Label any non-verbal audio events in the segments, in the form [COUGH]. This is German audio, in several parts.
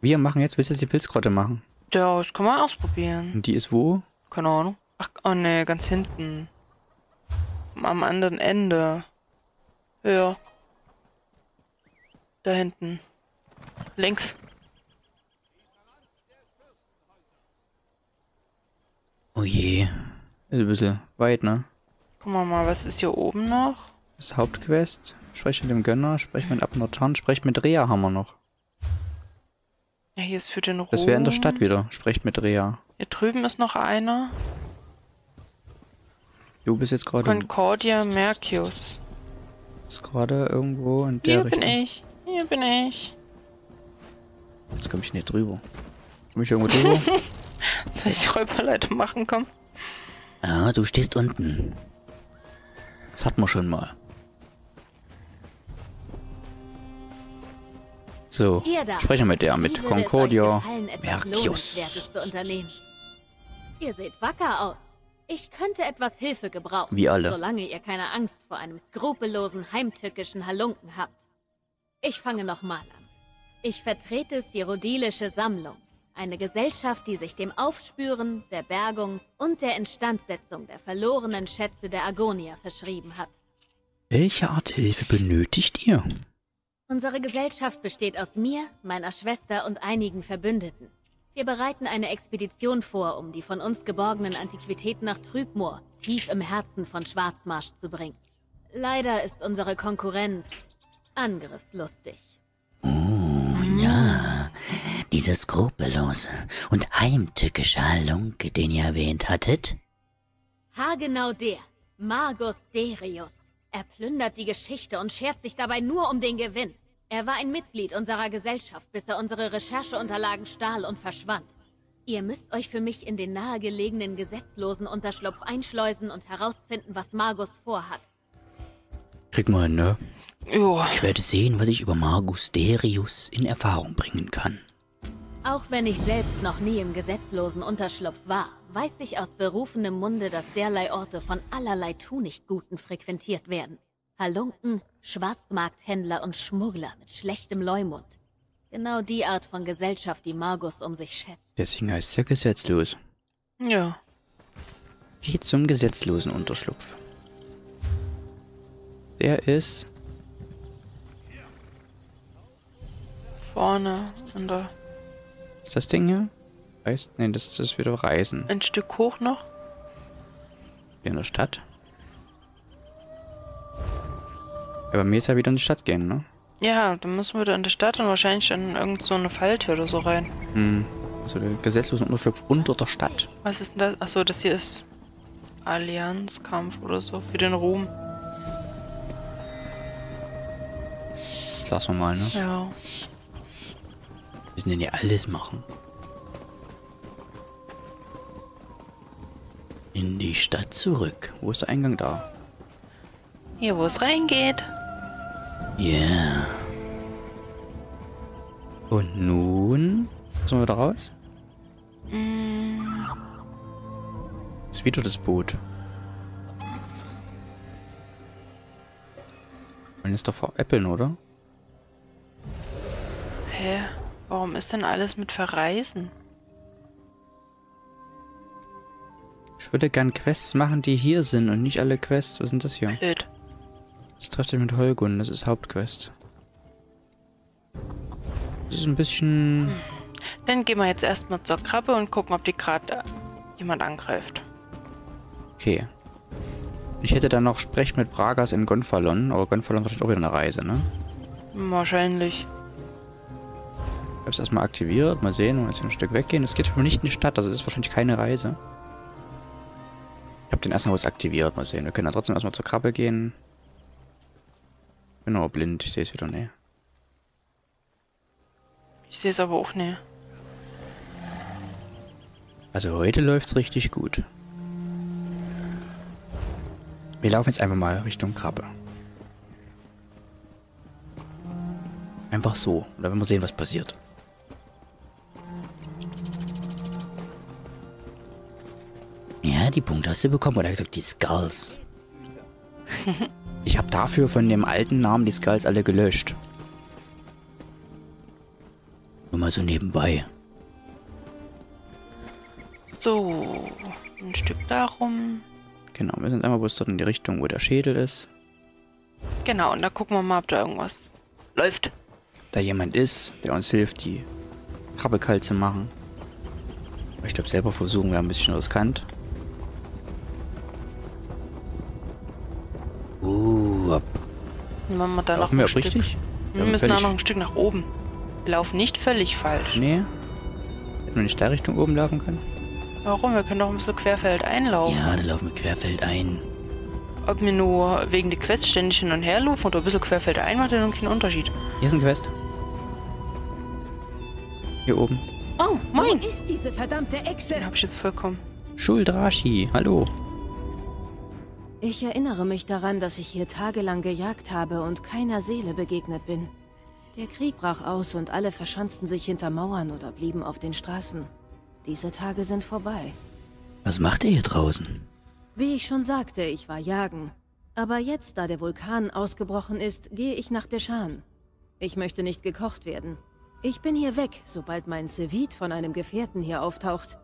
Wir machen jetzt, willst du jetzt die Pilzgrotte machen? Ja, das kann man ausprobieren. Und die ist wo? Keine Ahnung. Ach, oh ne, ganz hinten. Am anderen Ende. Ja. Da hinten. Links. Oh je. Ist ein bisschen weit, ne? Gucken wir mal, was ist hier oben noch? Das Hauptquest. Sprech mit dem Gönner, sprech mit Abnotan, sprech mit Rea haben wir noch. Ja, hier ist für den Ruhm. Das wäre in der Stadt wieder. Sprecht mit Rea. Hier drüben ist noch einer. Du bist jetzt gerade Concordia Mercius. ist gerade irgendwo in der Hier Richtung. bin ich. Hier bin ich. Jetzt komme ich nicht drüber. Komm ich irgendwo drüber? [LAUGHS] Soll ich Räuberleiter machen, komm? ja, du stehst unten. Das hatten wir schon mal. So, wir mit der, mit Concordia Mercius. Ihr seht wacker aus. Ich könnte etwas Hilfe gebrauchen. Wie alle. Solange ihr keine Angst vor einem skrupellosen, heimtückischen Halunken habt. Ich fange nochmal an. Ich vertrete Sirodilische Sammlung. Eine Gesellschaft, die sich dem Aufspüren, der Bergung und der Instandsetzung der verlorenen Schätze der Agonia verschrieben hat. Welche Art Hilfe benötigt ihr? Unsere Gesellschaft besteht aus mir, meiner Schwester und einigen Verbündeten. Wir bereiten eine Expedition vor, um die von uns geborgenen Antiquitäten nach Trübmoor, tief im Herzen von Schwarzmarsch zu bringen. Leider ist unsere Konkurrenz angriffslustig. Oh, ja. Dieser skrupellose und heimtückische Halunke, den ihr erwähnt hattet? Haargenau der, Magus Derius. Er plündert die Geschichte und schert sich dabei nur um den Gewinn. Er war ein Mitglied unserer Gesellschaft, bis er unsere Rechercheunterlagen stahl und verschwand. Ihr müsst euch für mich in den nahegelegenen gesetzlosen Unterschlupf einschleusen und herausfinden, was Magus vorhat. Krieg mal hin, ne? Jo. Ich werde sehen, was ich über Margus Derius in Erfahrung bringen kann. Auch wenn ich selbst noch nie im gesetzlosen Unterschlupf war, weiß ich aus berufenem Munde, dass derlei Orte von allerlei Tunichtguten frequentiert werden. Halunken, Schwarzmarkthändler und Schmuggler mit schlechtem Leumund. Genau die Art von Gesellschaft, die Magus um sich schätzt. Deswegen heißt es ja gesetzlos. Ja. Geht zum gesetzlosen Unterschlupf. Der ist Vorne an der, Ist das Ding hier? Weiß? Nee, das ist wieder Reisen. ein Stück hoch noch. Hier in der Stadt. Aber mir ist ja wieder in die Stadt gehen, ne? Ja, dann müssen wir da in der Stadt und wahrscheinlich in irgend so eine Falltür oder so rein. Hm. Also der gesetzlose Unterschlupf unter der Stadt. Was ist denn das? Achso, das hier ist Allianzkampf oder so für den Ruhm. Das lassen wir mal, ne? Ja. Wir müssen denn ja alles machen. In die Stadt zurück. Wo ist der Eingang da? Hier, wo es reingeht. Ja. Und nun? Müssen wir wieder raus? Mm, Ist wieder das Boot. Man ist doch veräppeln, oder? hä? Warum ist denn alles mit Verreisen? Ich würde gern Quests machen, die hier sind und nicht alle Quests. Was sind das hier? Blöd. Das trifft sich mit Holgun, das ist Hauptquest. Das ist ein bisschen... Dann gehen wir jetzt erstmal zur Krabbe und gucken, ob die gerade jemand angreift. Okay. Ich hätte dann noch Sprech mit Bragas in Gonfalon, aber Gonfalon ist wahrscheinlich auch wieder eine Reise, ne? Wahrscheinlich. Ich hab's erstmal aktiviert, mal sehen, wenn wir jetzt ein Stück weggehen. Es geht mich nicht in die Stadt, also ist wahrscheinlich keine Reise. Ich hab den erstmal was aktiviert, mal sehen. Wir können dann trotzdem erstmal zur Krabbe gehen. Bin aber blind, ich sehe es wieder, ne. Ich sehe es aber auch nicht. Also heute läuft's richtig gut. Wir laufen jetzt einfach mal Richtung Krabbe. Einfach so. Und dann werden wir sehen, was passiert. Ja, die Punkte hast du bekommen. Oder gesagt, die Skulls. Ich habe dafür von dem alten Namen die Skulls alle gelöscht. Nur mal so nebenbei. So, ein Stück darum. Genau, wir sind einmal bloß dort in die Richtung, wo der Schädel ist. Genau, und da gucken wir mal, ob da irgendwas läuft. Da jemand ist, der uns hilft, die Krabbe kalt zu machen. Ich glaube, selber versuchen wäre ein bisschen riskant. Dann machen wir da noch Laufen wir ein auch Stück. richtig? Wir haben müssen auch noch ein Stück nach oben. Wir laufen nicht völlig falsch. Nee. Hätten wir nicht da Richtung oben laufen können? Warum? Wir können doch ein bisschen querfeld einlaufen. Ja, da laufen wir querfeld ein. Ob wir nur wegen der Quest ständig hin und her laufen oder ein bisschen querfeld ein, macht ja nun keinen Unterschied. Hier ist ein Quest. Hier oben. Oh, moin! Wo ist diese verdammte Echse? Den hab ich jetzt vollkommen. Schuldrashi, hallo. Ich erinnere mich daran, dass ich hier tagelang gejagt habe und keiner Seele begegnet bin. Der Krieg brach aus und alle verschanzten sich hinter Mauern oder blieben auf den Straßen. Diese Tage sind vorbei. Was macht ihr hier draußen? Wie ich schon sagte, ich war jagen. Aber jetzt, da der Vulkan ausgebrochen ist, gehe ich nach Deschan. Ich möchte nicht gekocht werden. Ich bin hier weg, sobald mein Sevit von einem Gefährten hier auftaucht.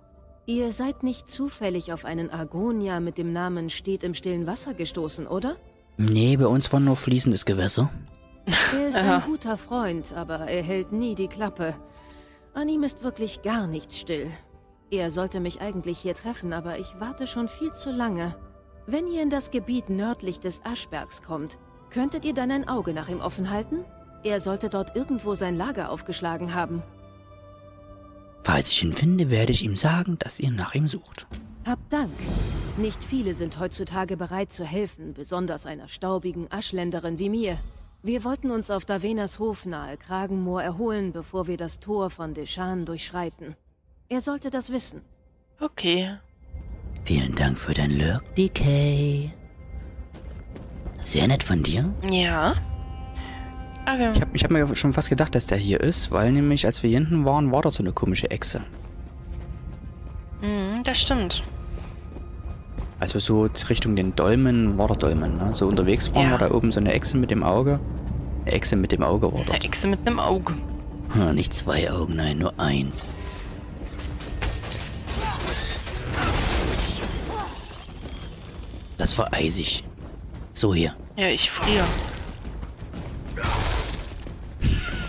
Ihr seid nicht zufällig auf einen Argonia mit dem Namen Steht im stillen Wasser gestoßen, oder? Nee, bei uns war nur fließendes Gewässer. Er ist Aha. ein guter Freund, aber er hält nie die Klappe. An ihm ist wirklich gar nichts still. Er sollte mich eigentlich hier treffen, aber ich warte schon viel zu lange. Wenn ihr in das Gebiet nördlich des Aschbergs kommt, könntet ihr dann ein Auge nach ihm offen halten? Er sollte dort irgendwo sein Lager aufgeschlagen haben. Falls ich ihn finde, werde ich ihm sagen, dass ihr nach ihm sucht. Habt Dank. Nicht viele sind heutzutage bereit zu helfen, besonders einer staubigen Aschländerin wie mir. Wir wollten uns auf Davenas Hof nahe Kragenmoor erholen, bevor wir das Tor von Deschan durchschreiten. Er sollte das wissen. Okay. Vielen Dank für dein Lurk, DK. Sehr nett von dir. Ja. Wir Ich habe ich hab mir schon fast gedacht, dass der hier ist, weil nämlich, als wir hier hinten waren, war dort so eine komische Echse. Mhm, das stimmt. Als wir so Richtung den Dolmen, war der Dolmen, ne? So unterwegs waren, Ja. war da oben so eine Echse mit dem Auge. Eine Echse mit dem Auge war Eine dort. Echse mit einem Auge. Hm, nicht zwei Augen, nein, nur eins. Das war eisig. So hier. Ja, ich friere.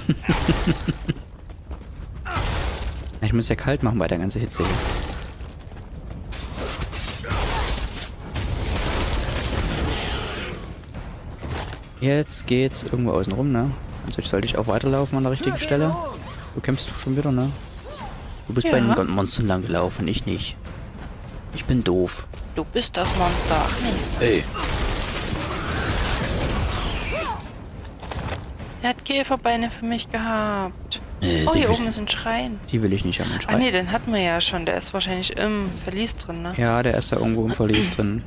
[LAUGHS] Ich muss ja kalt machen bei der ganzen Hitze hier. Jetzt geht's irgendwo außen rum, ne? Also ich sollte ich auch weiterlaufen an der richtigen Stelle. Du kämpfst schon wieder, ne? Du bist bei Ja. den Monstern lang gelaufen, ich nicht. Ich bin doof. Du bist das Monster. Ach nee. Ey. Er hat Käferbeine für mich gehabt. Äh, Oh, hier oben ist ein Schrein. Die will ich nicht am Ah Schrein. nee, den hatten wir ja schon. Der ist wahrscheinlich im Verlies drin, ne? Ja, der ist da irgendwo im Verlies drin.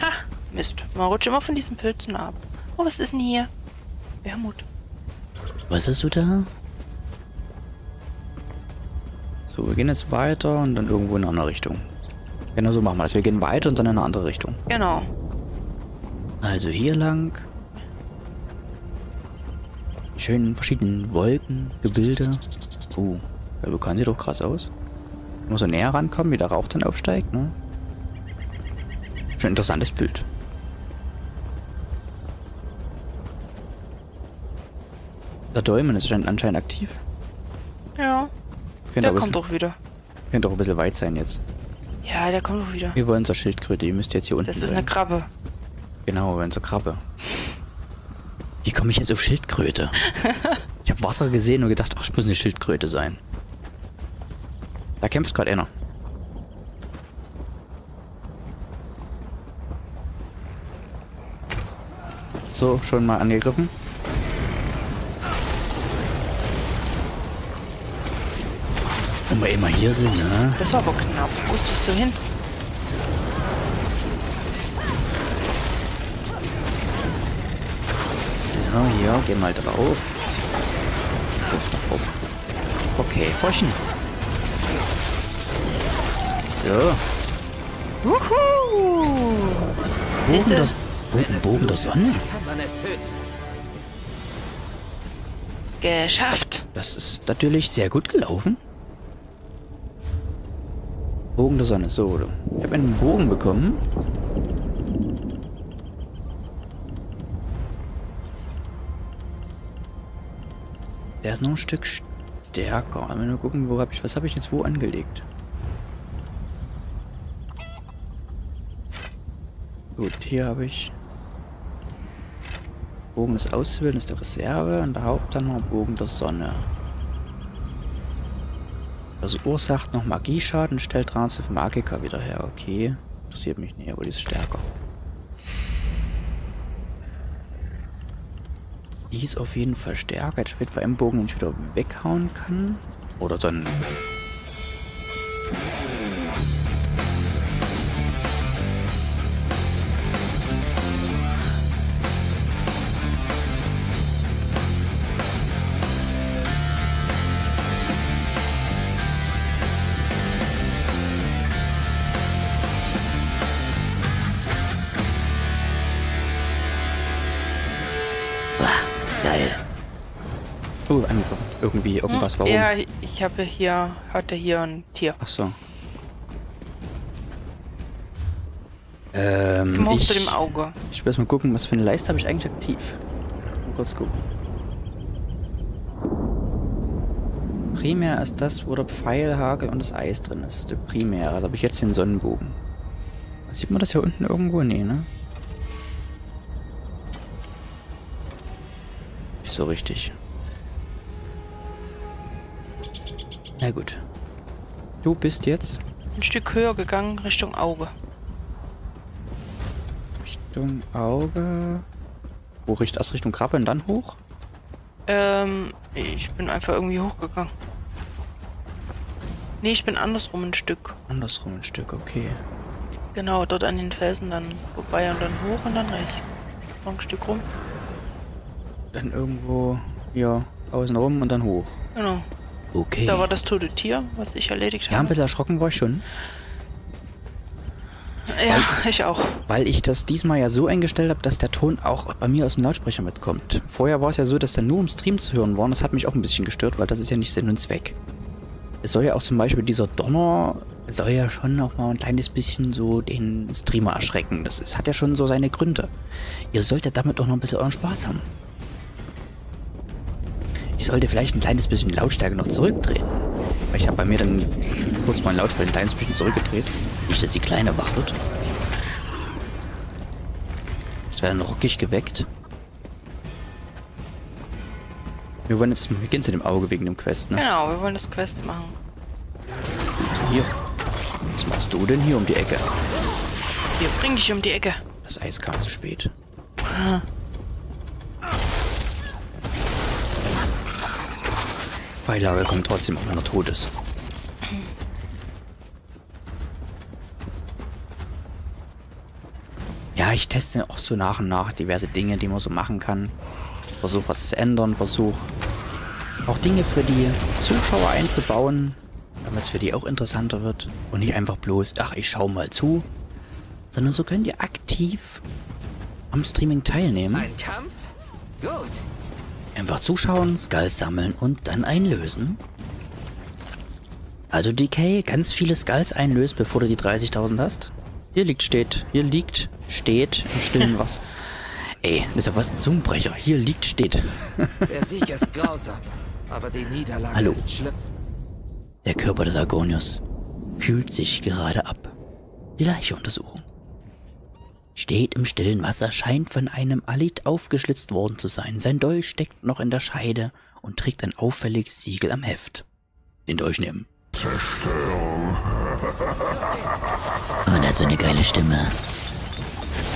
Ha! Mist. Man rutscht immer von diesen Pilzen ab. Oh, was ist denn hier? Wermut. Was hast du da? So, wir gehen jetzt weiter und dann irgendwo in eine andere Richtung. Genau so machen wir das. Wir gehen weiter und dann in eine andere Richtung. Genau. Also hier lang. Schön in verschiedenen Wolken, Gebilde. Uh, der Vulkan sieht doch krass aus. Muss so näher rankommen, wie der Rauch dann aufsteigt, ne? Schon ein interessantes Bild. Der Dolmen ist anscheinend- aktiv. Ja, der kommt doch wieder. könnte auch ein bisschen weit sein jetzt. Ja, der kommt doch wieder. Wir wollen zur Schildkröte, die müsste jetzt hier unten Das ist sein. eine Krabbe. Genau, wir wollen zur Krabbe. Wie komme ich jetzt auf Schildkröte? Ich habe Wasser gesehen und gedacht, ach, es muss eine Schildkröte sein. Da kämpft gerade einer. So, schon mal angegriffen. Wenn wir immer hier sind, ne? Das war aber knapp. Wo musstest du hin? So, hier, geh mal drauf. Wo ist noch oben? Okay, Froschen. So, Wuhu! Bogen der, Bogen, Bogen der Sonne? Geschafft. Das ist natürlich sehr gut gelaufen. Bogen der Sonne. So, ich habe einen Bogen bekommen. Der ist noch ein Stück stärker. Mal nur gucken, wo habe ich, was habe ich jetzt wo angelegt? Gut, hier habe ich Bogen des Auszubilden ist der Reserve und der Haupt dann noch Bogen der Sonne. Also ursacht noch Magieschaden, stellt 305 Magika wieder her. Okay, interessiert mich nicht, aber die ist stärker. Die ist auf jeden Fall stärker. Jetzt wird bei einem Bogen, den ich wieder weghauen kann. Oder dann Angegriffen. Irgendwie, irgendwas, warum? Ja, ich habe hier, hatte hier ein Tier. Ach so. Ähm, ich, dem Auge. ich will erst mal gucken, was für eine Leiste habe ich eigentlich aktiv. Mal kurz gucken. Primär ist das, wo der Pfeil, Hagel und das Eis drin ist. Das ist der Primäre. Da habe ich jetzt den Sonnenbogen. Sieht man das hier unten irgendwo? Nee, ne? Nicht so richtig. Na gut. Du bist jetzt Ein Stück höher gegangen Richtung Auge. Richtung Auge. Wo richtet erst Richtung Krabbe und dann hoch? Ähm, ich bin einfach irgendwie hochgegangen. Nee, ich bin andersrum ein Stück. Andersrum ein Stück, okay. Genau, dort an den Felsen dann vorbei und dann hoch und dann rechts. Noch ein Stück rum. Dann irgendwo hier außen rum und dann hoch. Genau. Okay. Da war das tote Tier, was ich erledigt Ja, ein habe. bisschen erschrocken war ich schon, Ja, [LAUGHS] ich auch. weil ich das diesmal ja so eingestellt habe, dass der Ton auch bei mir aus dem Lautsprecher mitkommt. Vorher war es ja so, dass der nur im Stream zu hören war und das hat mich auch ein bisschen gestört, weil das ist ja nicht Sinn und Zweck. Es soll ja auch zum Beispiel dieser Donner soll ja schon noch mal ein kleines bisschen so den Streamer erschrecken. Das ist, hat ja schon so seine Gründe. Ihr solltet damit auch noch ein bisschen euren Spaß haben. Ich sollte vielleicht ein kleines bisschen Lautstärke noch zurückdrehen. Weil ich habe bei mir dann kurz meinen Lautsprecher ein kleines bisschen zurückgedreht. Nicht, dass die Kleine wach wird. Das wäre dann rockig geweckt. Wir wollen jetzt, wir gehen zu dem Auge wegen dem Quest, ne? Genau, wir wollen das Quest machen. Was hier? Was machst du denn hier um die Ecke? Hier, bring dich um die Ecke. Das Eis kam zu spät. Pfeillage kommt trotzdem, auch wenn er tot ist. Ja, ich teste auch so nach und nach diverse Dinge, die man so machen kann. Versuche was zu ändern, versuche auch Dinge für die Zuschauer einzubauen, damit es für die auch interessanter wird. Und nicht einfach bloß, ach, ich schau mal zu. Sondern so könnt ihr aktiv am Streaming teilnehmen. Ein Kampf? Gut. Einfach zuschauen, Skulls sammeln und dann einlösen. Also DK, ganz viele Skulls einlösen, bevor du die 30.000 hast. Hier liegt steht, hier liegt steht im stillen [LAUGHS] Wasser. Ey, das ist ja fast ein Zungenbrecher. Hier liegt steht. [LAUGHS] Der Sieg ist grausam, aber die Niederlage Hallo. ist schlimm. Der Körper des Argonius kühlt sich gerade ab. Die Leiche untersuchen. Steht im stillen Wasser, scheint von einem Alit aufgeschlitzt worden zu sein. Sein Dolch steckt noch in der Scheide und trägt ein auffälliges Siegel am Heft. Den Dolch nehmen. Und er hat so eine geile Stimme.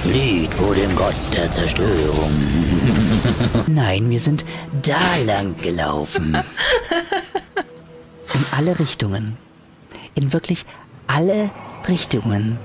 Flieht vor dem Gott der Zerstörung. [LAUGHS] Nein, wir sind da lang gelaufen. In alle Richtungen. In wirklich alle Richtungen.